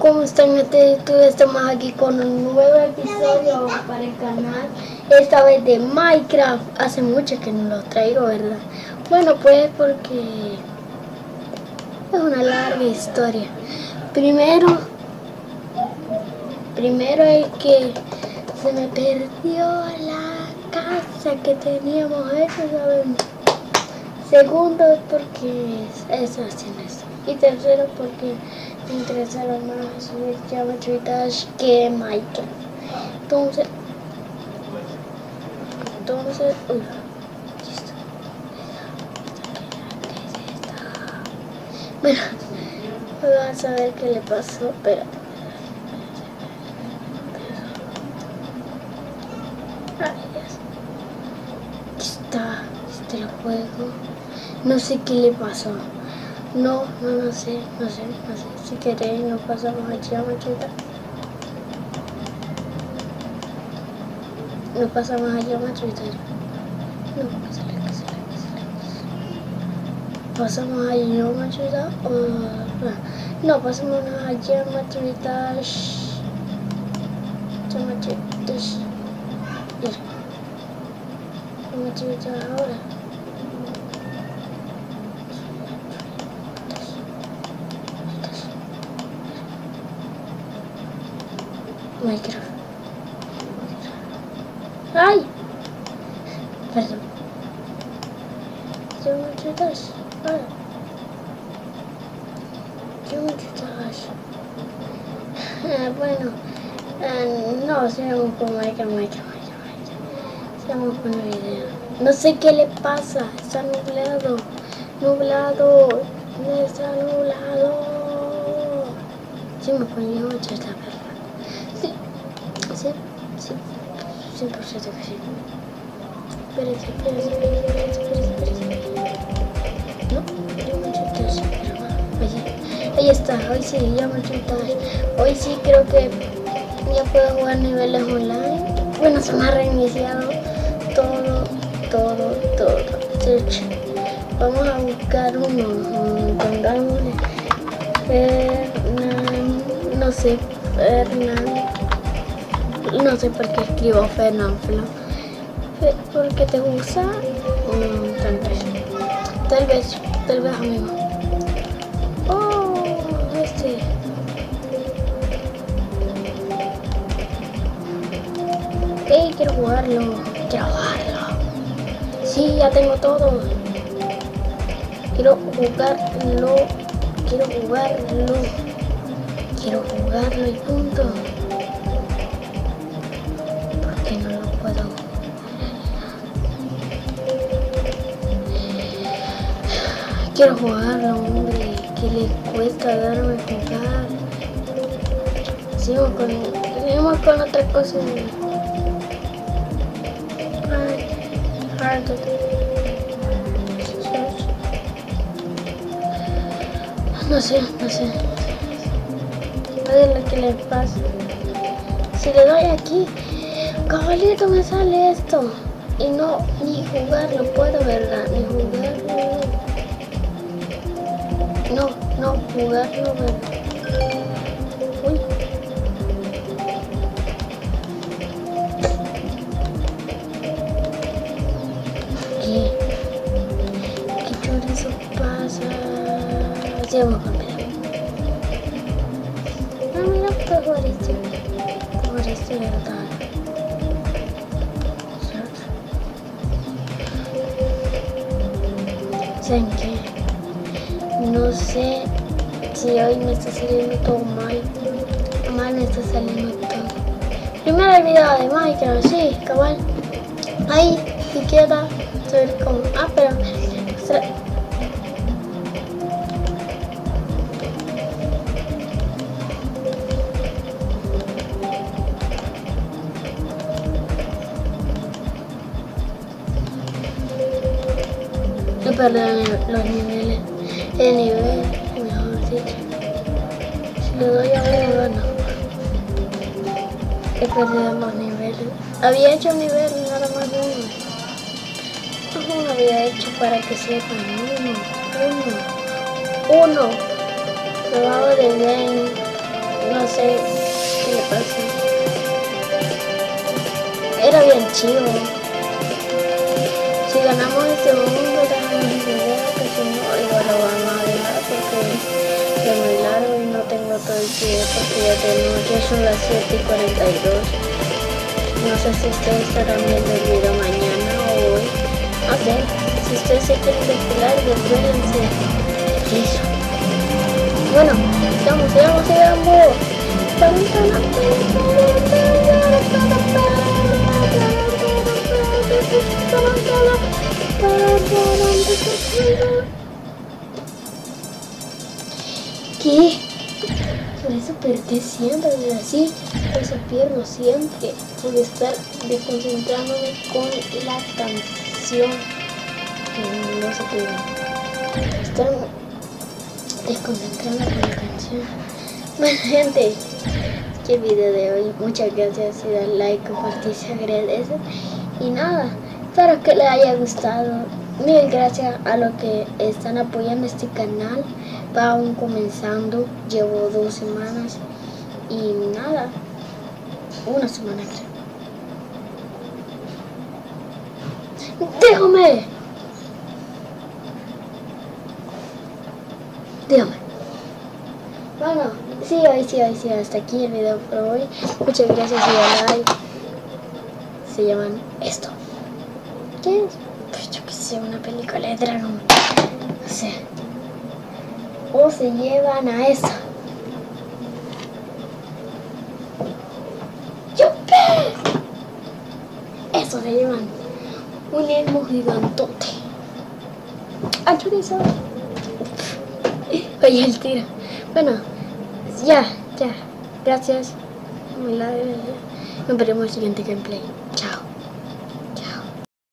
¿Cómo están? Estamos aquí con un nuevo episodio para el canal. Esta vez de Minecraft. Hace mucho que no lo traigo, ¿verdad? Bueno, pues porque es una larga historia. Primero, primero es que se me perdió la casa que teníamos, eso sabemos. Segundo, porque eso haciendo eso. Y tercero, porque me interesaron más Geometry Dash que Minecraft. Entonces, entonces, uy, listo. Bueno, vamos a ver qué le pasó, pero está este juego no sé qué le pasó no no no sé no sé no sé. Si queréis nos pasamos allá macheta nos pasamos allá macheta no pásale pásale pásale pasamos allá macheta o no pasamos allá macheta macheta macheta ahora Minecraft. ¡Ay! Perdón. Geometry Dash. Ahora. Geometry Dash. Ah, bueno. Uh, no, sigamos con Minecraft, Minecraft, Minecraft. Sigamos con el video. No sé qué le pasa. Está nublado. Nublado. Está nublado. Sí, me ponía mucho esta perra. Sí, sí, 100% que sí. Espérense, espérense, espérense, espérense. No, Ahí está, hoy sí, ya me chutas. Hoy sí creo que ya puedo jugar niveles online. Bueno, se me ha reiniciado todo, todo, todo. Vamos a buscar uno, pongámosle Fernán, no sé, Fernán no sé por qué escribo Fernando. ¿Porque te gusta? Mm, tal vez. Tal vez, tal vez amigo. Oh, este. Hey, quiero jugarlo. Quiero jugarlo. Sí, ya tengo todo. Quiero jugarlo. Quiero jugarlo. Quiero jugarlo y punto. Quiero jugarlo, hombre. ¿Qué le cuesta darme a jugar? Seguimos con, seguimos con otra cosa. Hard, No sé, no sé. A ver lo que le pasa. Si le doy aquí, cabalito me sale esto. Y no, ni jugarlo puedo, ¿verdad? Ni jugarlo. No, no, jugarlo, Uy. ¿Qué? ¿Qué chorizo pasa? Sí, vamos a ver. No, mira, favorito. Favorito, ¿verdad? ¿Saben qué? Sé si hoy me está saliendo todo mal. Mal me está saliendo todo. Primer video de Minecraft, sí, cabal. Ahí, siquiera ver cómo. Ah, pero. Perdón los niveles de nivel, mejor dicho. Si le doy a uno, gano. He perdido más niveles. Había hecho nivel nada más uno. No había hecho para que sepan. Uno, uno, uno. Trabajo de game. no sé qué le pasa. Era bien chido. Ganamos este mundo, dejamos el video, que si no, igual lo vamos a dejar porque es muy largo y no tengo todo el video porque ya tengo, ya son las 7 y 42. No sé si ustedes estarán viendo el video mañana o hoy. No sé, si ustedes se quieren despegar, despeguense. Eso. Bueno, sigamos, sigamos, sigamos. Siempre, así, por eso pierdo siempre, por estar desconcentrándome con la canción. Que no sé qué. Estar desconcentrando con la canción. Bueno, gente, que el video de hoy. Muchas gracias, si dan like, compartir, se agradece. Y nada, espero que les haya gustado. Mil gracias a los que están apoyando este canal. Va aún comenzando, llevo dos semanas y nada, una semana creo. ¡Déjame! Déjame. Bueno, sí, hoy sí, hoy sí, hasta aquí el video por hoy. Muchas gracias y like. Se llaman esto. ¿Qué es? Pues yo que sé, una película de dragón. Se llevan a esa. ¡Yupi! Eso se llevan. Un elmo gigantote. ¡Al chorizo! Oye, el tiro. Bueno, ya, ya. Gracias. Nos veremos el siguiente gameplay.